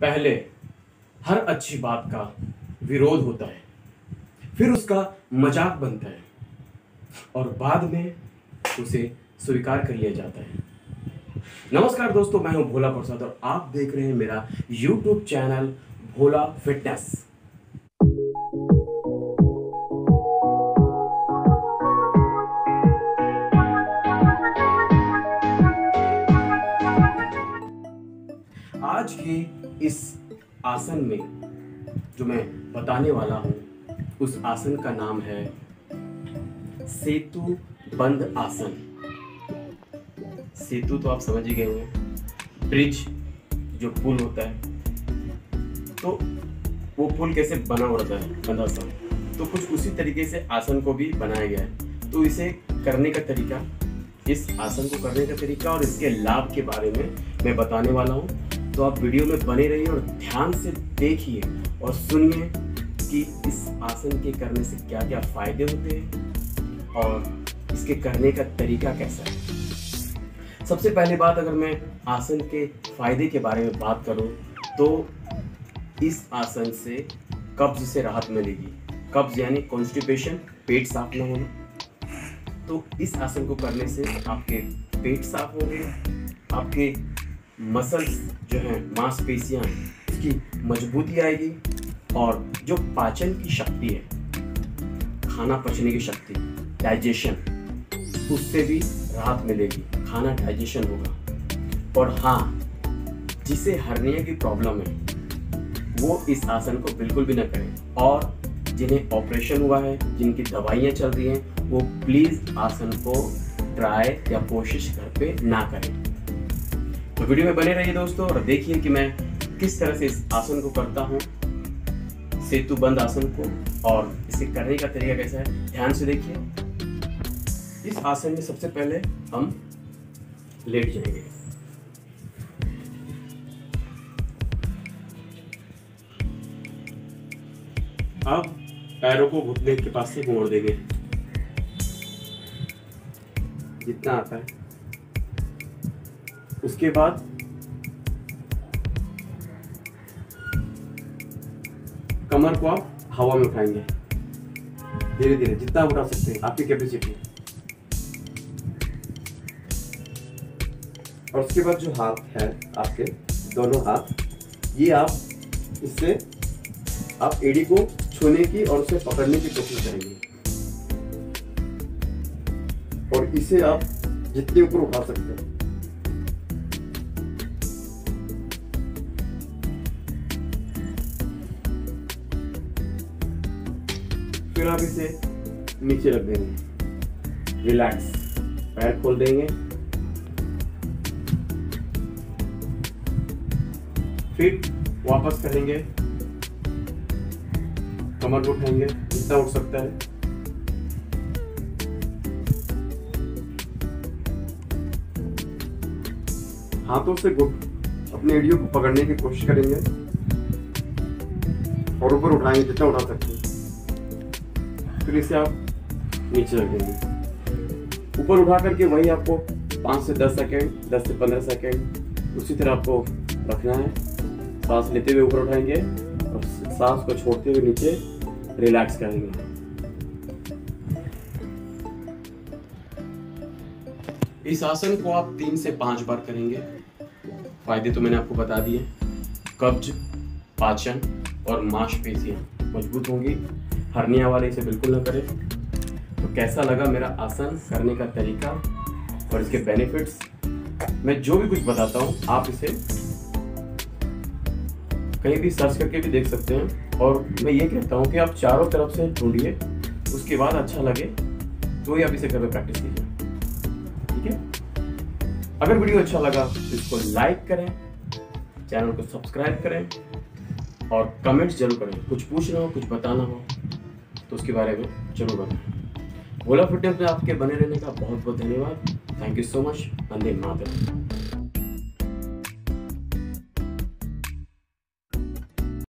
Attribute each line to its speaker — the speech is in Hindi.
Speaker 1: पहले हर अच्छी बात का विरोध होता है, फिर उसका मज़ाक बनता है और बाद में उसे स्वीकार कर लिया जाता है। नमस्कार दोस्तों, मैं हूँ भोला प्रसाद और आप देख रहे हैं मेरा YouTube चैनल भोला फिटनेस आज के इस आसन में जो मैं बताने वाला हूँ, उस आसन का नाम है सेतु बंद आसन। सेतु तो आप समझ ही गए होंगे, ब्रिज जो पुल होता है तो वो पुल कैसे बना होता है बंधा सा तो कुछ उसी तरीके से आसन को भी बनाया गया है। तो इसे करने का तरीका, इस आसन को करने का तरीका और इसके लाभ के बारे में मैं बताने वाला हूँ। तो आप वीडियो में बने रहिए और ध्यान से देखिए और सुनिए कि इस आसन के करने से क्या क्या फ़ायदे होते हैं और इसके करने का तरीका कैसा है। सबसे पहली बात अगर मैं आसन के फ़ायदे के बारे में बात करूँ तो इस आसन से कब्ज से राहत मिलेगी। कब्ज यानी कॉन्स्टिपेशन पेट साफ़ न होना। तो इस आसन को करने से आपके पेट साफ़ होंगे, आपके मसल्स जो हैं, मांसपेशियाँ उसकी मजबूती आएगी और जो पाचन की शक्ति है, खाना पचने की शक्ति डाइजेशन उससे भी राहत मिलेगी, खाना डाइजेशन होगा। और हाँ जिसे हर्निया की प्रॉब्लम है, वो इस आसन को बिल्कुल भी ना करें। और जिन्हें ऑपरेशन हुआ है, जिनकी दवाइयाँ चल रही हैं, वो प्लीज़ आसन को ट्राई या कोशिश घर पे ना करें। तो वीडियो में बने रहिए दोस्तों और देखिए कि मैं किस तरह से इस आसन को करता हूँ। सेतु बंद आसन को और इसे करने का तरीका कैसा है, ध्यान से देखिए। इस आसन में सबसे पहले हम लेट जाएँगे। अब पैरों को घुटने के पास से मोड़ देंगे। जितना आता है। उसके बाद कमर को आप हवा में उठाएँगे। धीरे धीरे, जितना उठा सकते हैं, आपकी कैपेसिटी और उसके बाद जो हाथ है आपके, दोनों हाथ, ये आप इससे, आप एडी को छूने की और उसे पकड़ने की कोशिश करेंगे। और इसे आप जितने ऊपर उठा सकते हैं। फिर आप इसे नीचे रख देंगे। रिलैक्स पैर खोल देंगे। फिर वापस करेंगे। कमर को उठाएँगे। जितना उठ सकता है। हाथों से घुट अपने एडियो को पकड़ने की कोशिश करेंगे। और ऊपर उठाएँगे जितना उठा सकते हैं। फिर इसे आप नीचे रख देंगे ऊपर उठा करके वही आपको पाँच से दस सेकेंड, दस से पंद्रह सेकेंड उसी तरह आपको रखना है। सांस लेते हुए ऊपर उठाएँगे और सांस को छोड़ते हुए नीचे रिलैक्स करेंगे। इस आसन को आप तीन से पाँच बार करेंगे। फ़ायदे तो मैंने आपको बता दिए। कब्ज, पाचन और मांसपेशियाँ मज़बूत होंगी। हर्निया वाले इसे बिल्कुल ना करें। तो कैसा लगा मेरा आसन करने का तरीका और इसके बेनिफिट्स मैं जो भी कुछ बताता हूँ, आप इसे कहीं भी सर्च करके भी देख सकते हैं। और मैं ये कहता हूँ कि आप चारों तरफ़ से ढूंढिए, उसके बाद अच्छा लगे तो ही आप इसे घर में प्रैक्टिस कीजिए। ठीक है? अगर वीडियो अच्छा लगा तो इसको लाइक करें, चैनल को सब्सक्राइब करें और कमेंट्स ज़रूर करें। कुछ पूछना हो, कुछ बताना हो तो उसके बारे में ज़रूर बताएँ। वोला फिटनेस में आपके बने रहने का बहुत बहुत धन्यवाद। Thank you so much Vande Mataram.